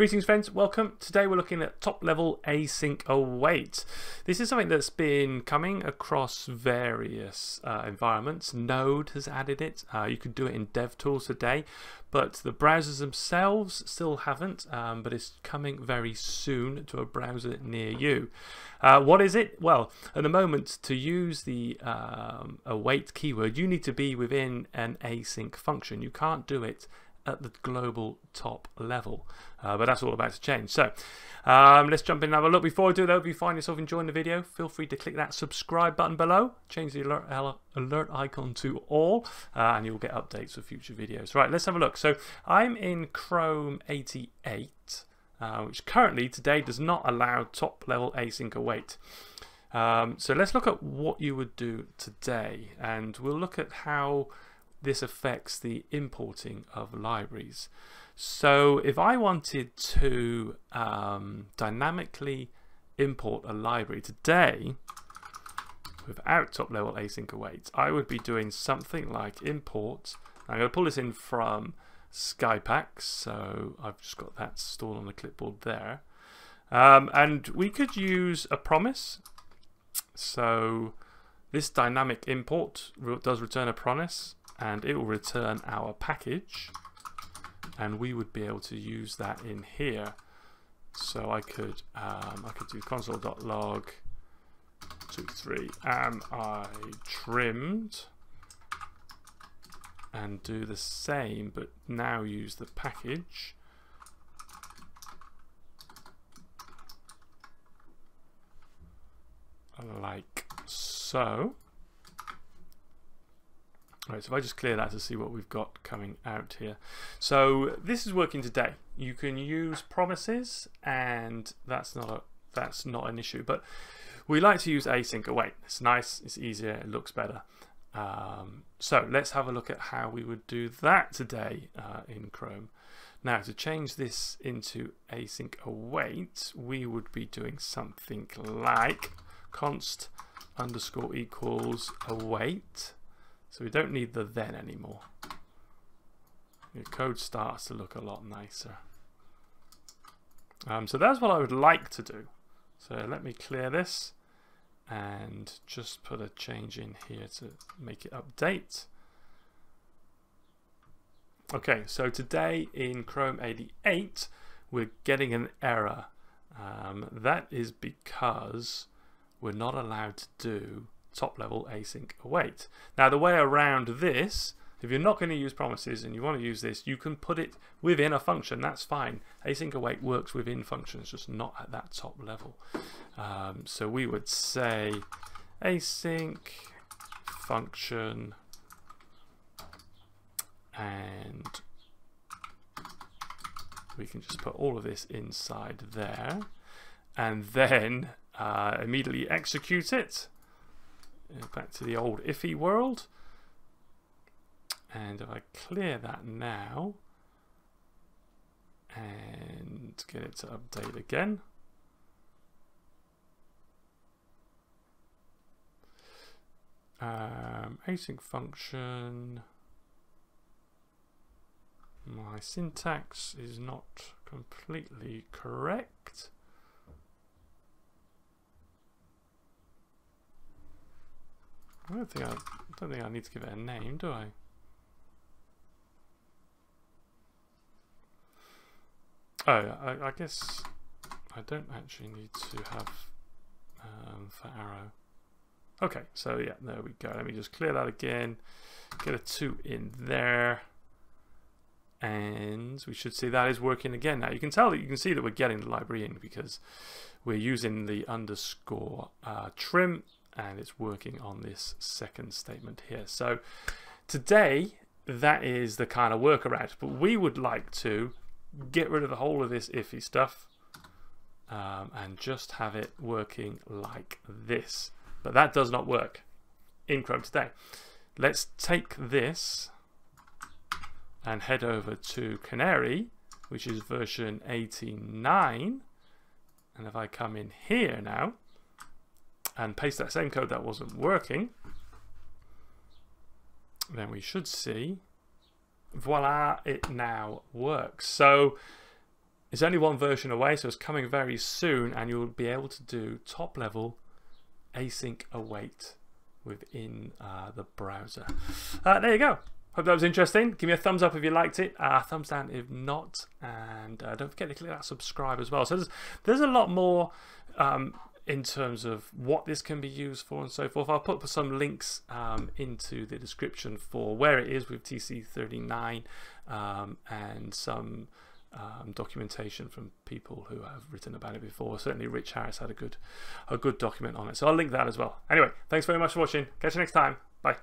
Greetings friends, welcome. Today we're looking at top level async await. This is something that's been coming across various uh, environments. Node has added it. Uh, you could do it in DevTools today, but the browsers themselves still haven't, um, but it's coming very soon to a browser near you. Uh, what is it? Well, at the moment, to use the um, await keyword, you need to be within an async function. You can't do it at the global top level. Uh, but that's all about to change. So um, let's jump in and have a look. Before I do though, if you find yourself enjoying the video, feel free to click that subscribe button below. Change the alert, alert icon to all uh, and you'll get updates for future videos. Right, let's have a look. So I'm in Chrome 88, uh, which currently today does not allow top level async await. Um, so let's look at what you would do today and we'll look at how this affects the importing of libraries. So if I wanted to um, dynamically import a library today without top level async await, I would be doing something like import. I'm going to pull this in from Skypack, so I've just got that stored on the clipboard there. Um, and we could use a promise. So this dynamic import does return a promise and it will return our package. And we would be able to use that in here. So I could um, I could do console.log two three am I trimmed and do the same but now use the package. Like so Right, so if I just clear that to see what we've got coming out here. So this is working today. You can use promises and that's not a that's not an issue. But we like to use async await. It's nice, it's easier, it looks better. Um, so let's have a look at how we would do that today uh, in Chrome. Now to change this into async await, we would be doing something like const underscore equals await so we don't need the then anymore. Your code starts to look a lot nicer. Um, so that's what I would like to do. So let me clear this and just put a change in here to make it update. Okay, so today in Chrome 88, we're getting an error. Um, that is because we're not allowed to do top level async await. Now the way around this, if you're not going to use promises and you want to use this, you can put it within a function, that's fine. Async await works within functions, just not at that top level. Um, so we would say async function and we can just put all of this inside there and then uh, immediately execute it back to the old iffy world. And if I clear that now and get it to update again. Um, async function. My syntax is not completely correct. I don't think I, I don't think I need to give it a name, do I? Oh, I, I guess I don't actually need to have um, for arrow. Okay, so yeah, there we go. Let me just clear that again. Get a 2 in there. And we should see that is working again now. You can tell that you can see that we're getting the library in because we're using the underscore uh, trim and it's working on this second statement here. So today, that is the kind of workaround, but we would like to get rid of the whole of this iffy stuff um, and just have it working like this. But that does not work in Chrome today. Let's take this and head over to Canary, which is version 89. And if I come in here now, and paste that same code that wasn't working, then we should see, voila, it now works. So it's only one version away, so it's coming very soon, and you'll be able to do top level async await within uh, the browser. Uh, there you go. Hope that was interesting. Give me a thumbs up if you liked it. Uh, thumbs down if not. And uh, don't forget to click that subscribe as well. So there's, there's a lot more um, in terms of what this can be used for and so forth. I'll put some links um, into the description for where it is with TC39 um, and some um, documentation from people who have written about it before. Certainly, Rich Harris had a good a good document on it, so I'll link that as well. Anyway, thanks very much for watching. Catch you next time. Bye.